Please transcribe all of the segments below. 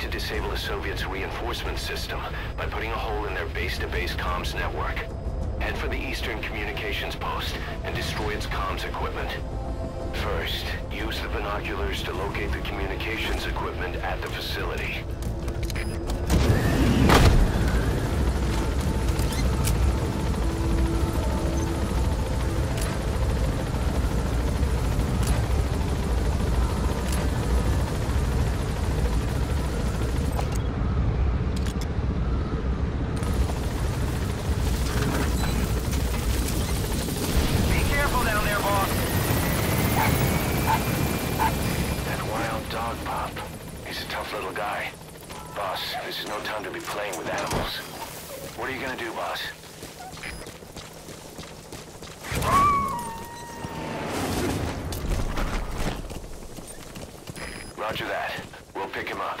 To disable the Soviets' reinforcement system by putting a hole in their base-to-base comms network. Head for the Eastern Communications Post and destroy its comms equipment. First, use the binoculars to locate the communications equipment at the facility. Little guy. Boss, this is no time to be playing with animals. What are you gonna do, boss? Roger that. We'll pick him up.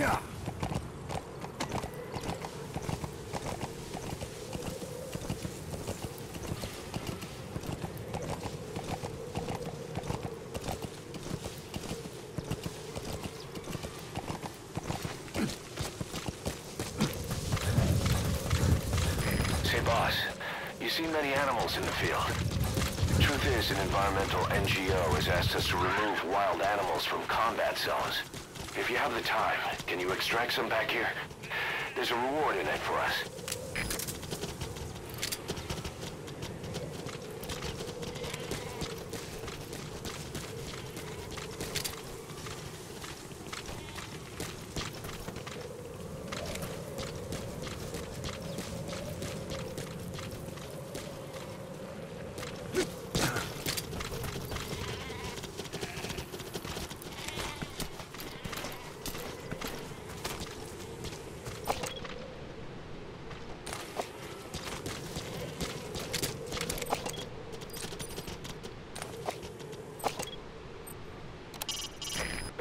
Say, boss, you see many animals in the field. Truth is, an environmental NGO has asked us to remove wild animals from combat zones. If you have the time, can you extract some back here? There's a reward in it for us.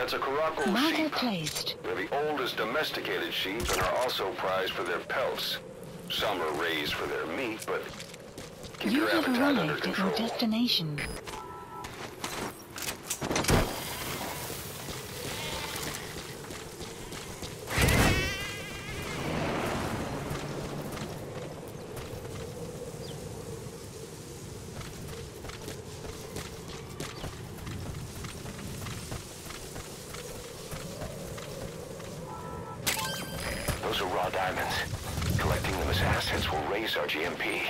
That's a Karakul sheep. placed. They're the oldest domesticated sheep and are also prized for their pelts. Some are raised for their meat, but keep You your have appetite under arrived at your destination. Those are raw diamonds. Collecting them as assets will raise our GMP.